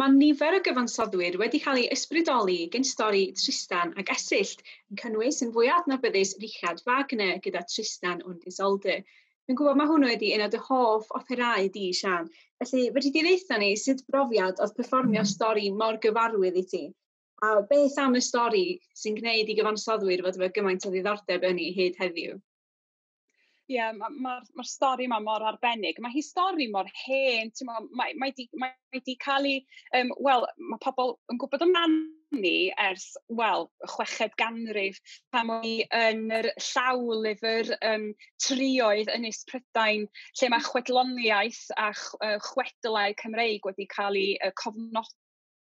Mae nifer o gyfansoddwyr wedi cael ei ysbrydoli gen stori Tristan ac Esyllt yn cynnwys yn fwy adnabyddus Richard Wagner gyda Tristan o'n Isolde. Dwi'n gwybod mae hwn wedi un o dy hoff operau di, Sian. Felly, wedi di ddeitha ni sut brofiad oedd perfformio mm. stori mor gyfarwydd i ti? A beth am y stori sy'n gwneud i gyfansoddwyr fod efo gymaint o ddiddordeb yn ei hyd heddiw? ie, yeah, mae'r ma, ma, stori yma mor arbennig. Mae hi stori mor hen, mae ma, ma di, ma, ma di cael ei, um, wel, mae pobl yn gwybod amdani ers, wel, chweched ganrif, pan o'n yn yr llaw lyfr um, trioedd Ynys Prydain, lle mae chwedloniaeth a ch, uh, chwedlau Cymreig wedi cael ei uh, cofnodi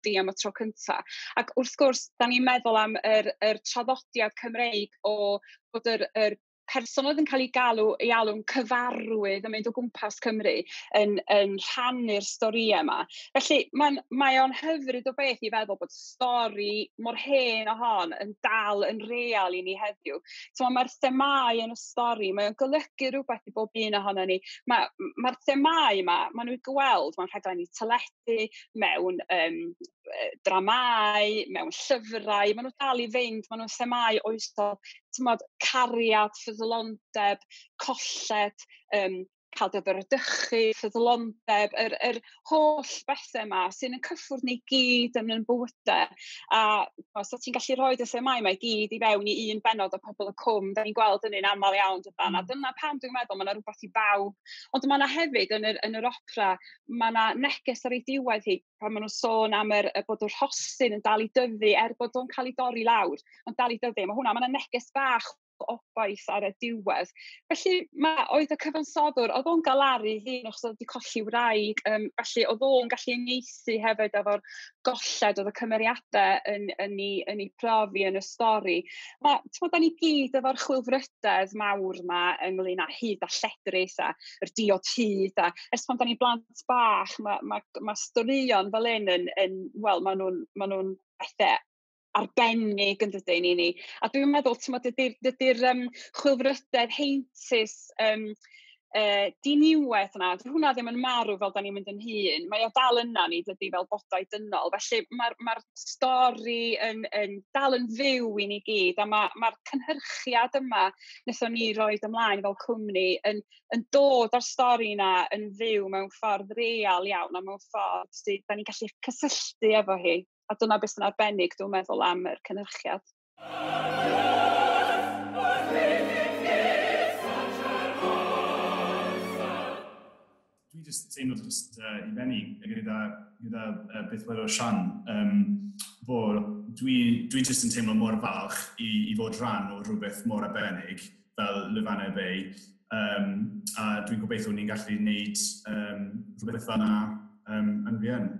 di am y tro cyntaf. Ac wrth gwrs, da ni'n meddwl am yr, yr traddodiad Cymreig o bod yr, yr person oedd yn cael ei galw, ei alw'n cyfarwydd yn mynd o gwmpas Cymru yn, yn rhannu'r storiau yma. Felly, mae'n mae o'n hyfryd o beth i feddwl bod stori mor hen o hon yn dal yn real i ni heddiw. So, mae'r themau yn y stori, mae'n golygu rhywbeth i bob un ohono ni. Mae'r ma, themau yma, maen nhw'n gweld mae'n rhaglen ni teledu, mewn um, dramau, mewn llyfrau, maen nhw dal i fynd, maen nhw'n themau oes o, tymod, cariad, ffyddlondeb, colled, um, cael dod o'r dychu, ffyddlondeb, yr, yr holl bethau yma sy'n yn cyffwrdd ni gyd yn yn bywydau. A os ti'n gallu rhoi y themau mae gyd i fewn i un benod o pobl y cwm, da ni'n gweld yn un aml iawn dydan. Mm. A hmm. dyna pam dwi'n meddwl, mae yna rhywbeth i bawb. Ond mae yna hefyd yn yr, yn yr opera, mae yna neges ar ei diwedd hi, pan maen nhw'n sôn am yr, bod yr hosyn yn dal i dyfu er bod o'n cael ei dorri lawr, ond dal i dyfu. Mae hwnna, mae yna neges bach obaith ar y diwedd. Felly ma, oedd y cyfansoddwr, oedd o'n galaru hun os oedd wedi colli wraig, um, felly oedd o'n gallu yngeithi hefyd efo'r golled oedd y cymeriadau yn, yn, ei, yn ei profi yn y stori. Mae, ti'n bod, da ni gyd efo'r chwilfrydedd mawr yma ynglyn â hyd a lledrys a yr diod hyd a ers pan da ni blant bach, mae ma, ma, ma storion fel un yn, yn, wel, maen nhw'n ma nhw bethau arbennig yn dydyn i ni. A dwi'n meddwl, dydy'r dydy, dy, um, chwilfrydedd heintus um, uh, diniwedd yna, dyw hwnna ddim yn marw fel da ni'n mynd yn hun, mae o dal yna ni dydy fel bodau dynol, felly mae'r ma, stori yn, yn, dal yn fyw i ni gyd, a mae'r ma, ma cynhyrchiad yma wnaethon ni roed ymlaen fel cwmni yn, yn dod o'r stori yna yn fyw mewn ffordd real iawn, a mewn ffordd sydd da ni'n gallu cysylltu efo hi a dyna beth sy'n arbennig dwi'n meddwl am yr cynhyrchiad. Dwi jyst teimlo just uh, i fenni gyda, gyda uh, beth wedi o Sian, um, bod dwi, dwi jyst yn teimlo mor falch i, i fod rhan o rhywbeth mor arbennig fel Lyfannau Bay. Um, a dwi'n gobeithio ni'n gallu gwneud um, rhywbeth fanna um, yn fi yn.